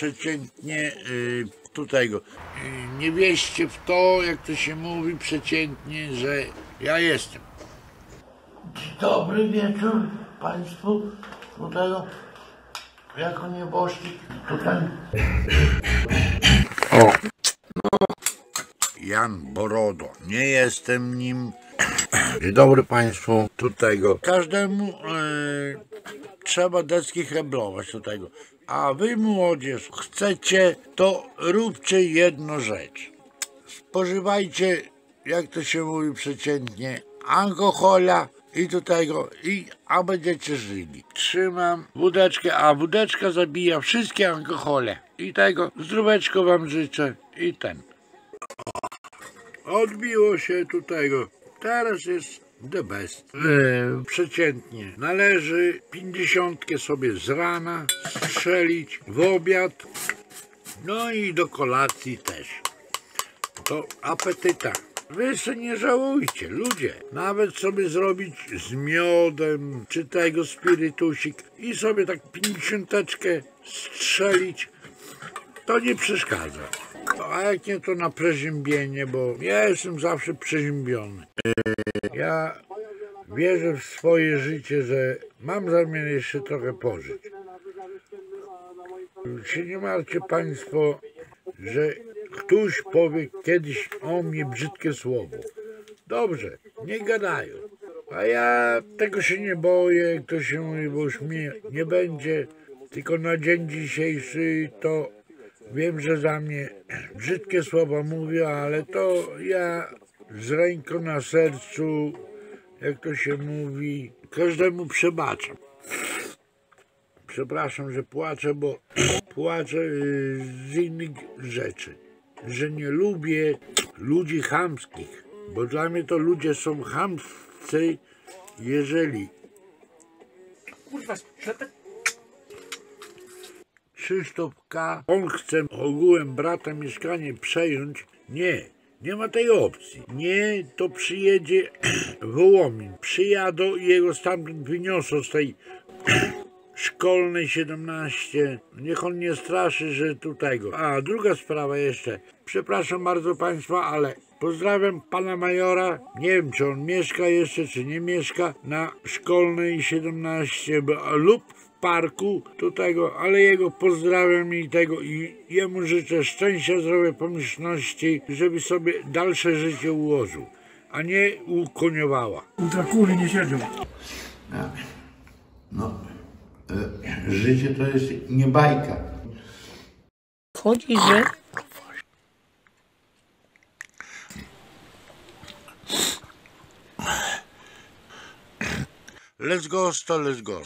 przeciętnie y, tutaj go. Y, nie wieście w to, jak to się mówi przeciętnie, że ja jestem. Dobry wieczór Państwu. Tutaj jako nieboszczyk tutaj. O. Jan Borodo. Nie jestem nim. Dzień dobry Państwu. Tutaj go. Każdemu e, trzeba deski heblować do tego. A wy młodzież chcecie, to róbcie jedną rzecz. Spożywajcie, jak to się mówi przeciętnie, alkohola i do tego, i, a będziecie żyli. Trzymam wódeczkę, a wódeczka zabija wszystkie alkohole. I tego zdróweczko wam życzę i ten. Odbiło się tutaj. Teraz jest the best. E, przeciętnie. Należy pięćdziesiątkę sobie z rana strzelić w obiad. No i do kolacji też. To apetyta. Wy se nie żałujcie, ludzie. Nawet sobie zrobić z miodem, czy tego spirytusik i sobie tak pięćdziesiąteczkę strzelić, to nie przeszkadza. A jak nie, to na przeziębienie, bo ja jestem zawsze przeziębiony. Ja wierzę w swoje życie, że mam zamiar jeszcze trochę pożyć. Nie martwcie Państwo, że ktoś powie kiedyś o mnie brzydkie słowo. Dobrze, nie gadają. A ja tego się nie boję, jak to się mówi, bo już mnie nie będzie. Tylko na dzień dzisiejszy to wiem, że za mnie brzydkie słowa mówią, ale to ja z ręką na sercu, jak to się mówi, każdemu przebaczam. Przepraszam, że płaczę, bo płaczę y, z innych rzeczy. Że nie lubię ludzi chamskich, bo dla mnie to ludzie są chamscy, jeżeli Kurwa. Krzysztof K. On chce ogółem brata mieszkanie przejąć. Nie, nie ma tej opcji. Nie, to przyjedzie Wołomin. Przyjadą i jego stamtąd wyniosą z tej szkolnej 17. Niech on nie straszy, że tutaj go. A druga sprawa jeszcze. Przepraszam bardzo Państwa, ale pozdrawiam Pana Majora. Nie wiem, czy on mieszka jeszcze, czy nie mieszka na szkolnej 17 bo- lub w parku do tego, ale jego pozdrawiam i tego i jemu życzę szczęścia, zdrowia, pomyślności, żeby sobie dalsze życie ułożył, a nie ukoniowała. Ultrakury nie siedzą. No, życie to jest nie bajka. Chodzi, że Let's go, to let's go.